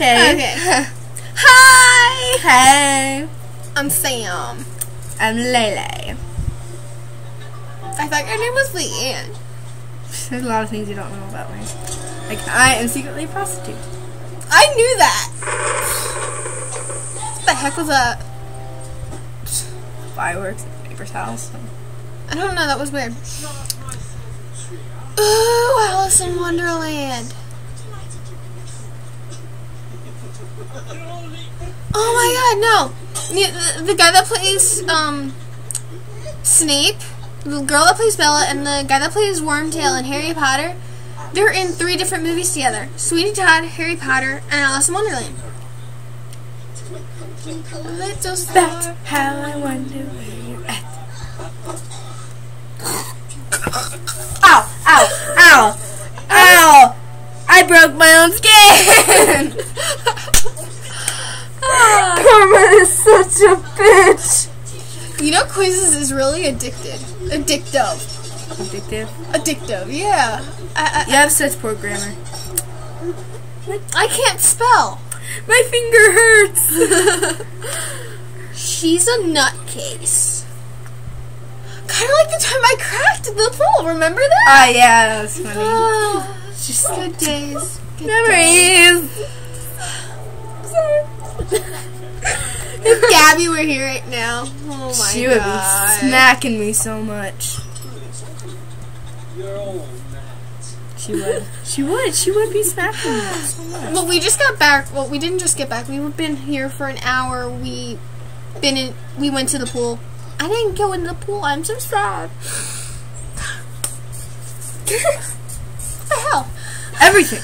Okay. Okay. Hi! Hey, I'm Sam. I'm Lele. I thought your name was Leighanne. There's a lot of things you don't know about me. Like, I am secretly a prostitute. I knew that. What the heck was that? Fireworks at neighbor's house. I don't know, that was weird. Ooh, Alice in Wonderland. Oh my god, no. The, the guy that plays, um, Snape, the girl that plays Bella, and the guy that plays Wormtail in Harry Potter, they're in three different movies together. Sweeney Todd, Harry Potter, and Alice in Wonderland. Little star. That's how I wonder where you're at. Ow! Ow! Ow! Ow! I broke my own skin! quizzes is really addicted. Addictive. Addictive. Addictive, yeah. I, You have such poor grammar. I, I can't spell. My finger hurts! She's a nutcase. Kind of like the time I cracked the pool. Remember that? Ah, yeah, that's funny. Oh, just good days. Good days. Memories! If Gabby were here right now, oh my god. She would god. be smacking me so much. She would. She would. She would be smacking me so much. Well, we just got back. Well, we didn't just get back. We've been here for an hour. We been in. We went to the pool. I didn't go into the pool. I'm so sad. what the hell? Everything.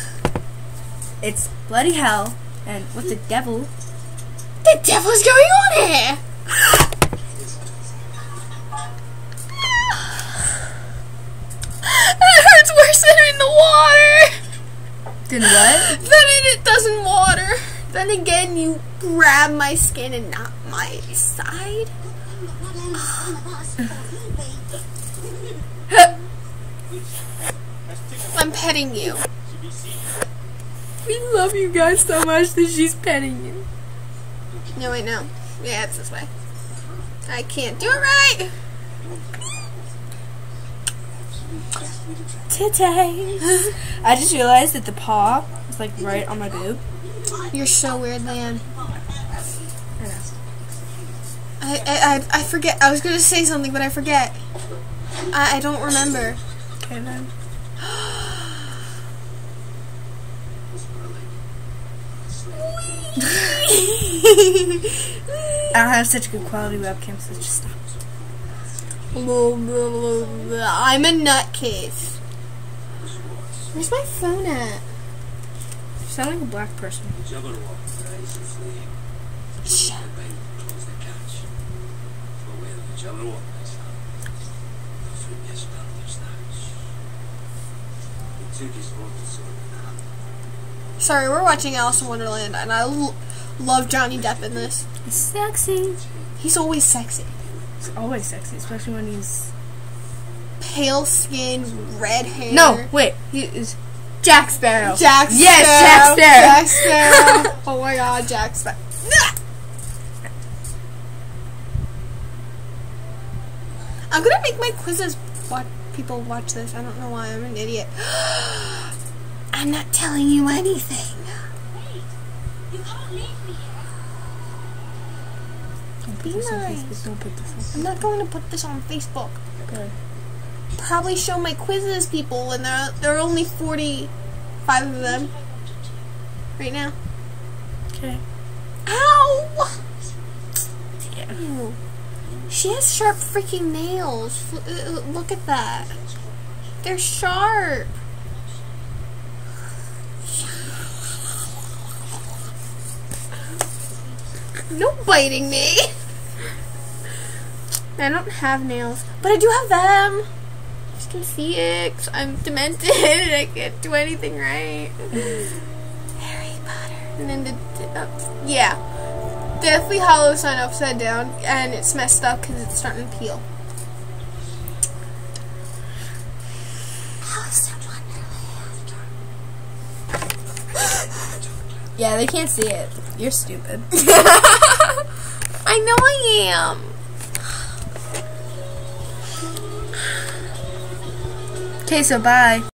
It's bloody hell. And what the devil? What the devil's going on here? That hurts worse than in the water. Then what? Then it, it doesn't water. Then again, you grab my skin and not my side. I'm petting you. We love you guys so much that she's petting you. No, wait, no. Yeah, it's this way. I can't do it right. Titties. I just realized that the paw is like right on my boob. You're so weird, man. I. I, I, I, forget. I was going to say something, but I forget. I, I don't remember. Okay then. I don't have such good quality webcams, so just stop. I'm a nutcase. Where's my phone at? You sound like a black person. Shut Sorry, we're watching Alice in Wonderland, and I l- love Johnny Depp in this. He's sexy. He's always sexy. He's always sexy, especially when he's. Pale skin, red hair. No, wait. He is Jack Sparrow. Jack Sparrow. Yes, Jack Sparrow. Jack Sparrow. oh my god, Jack Sparrow. I'm gonna make my quizzes watch people watch this. I don't know why. I'm an idiot. I'm not telling you anything. Don't Be put this on nice. Facebook. Don't put this on I'm not going to put this on Facebook. Good. Probably show my quizzes people, and there there are only 45 of them right now. Okay. Ow! Yeah. Ew. She has sharp freaking nails. Uh, Look at that. They're sharp. No biting me. I don't have nails, but I do have them. You just can see it. I'm demented. and I can't do anything right. Harry Potter. And then the, uh, yeah. Deathly Hallow sign upside down, and it's messed up because it's starting to peel in Wonderland. Yeah, they can't see it. You're stupid. I know I am. Okay, so bye.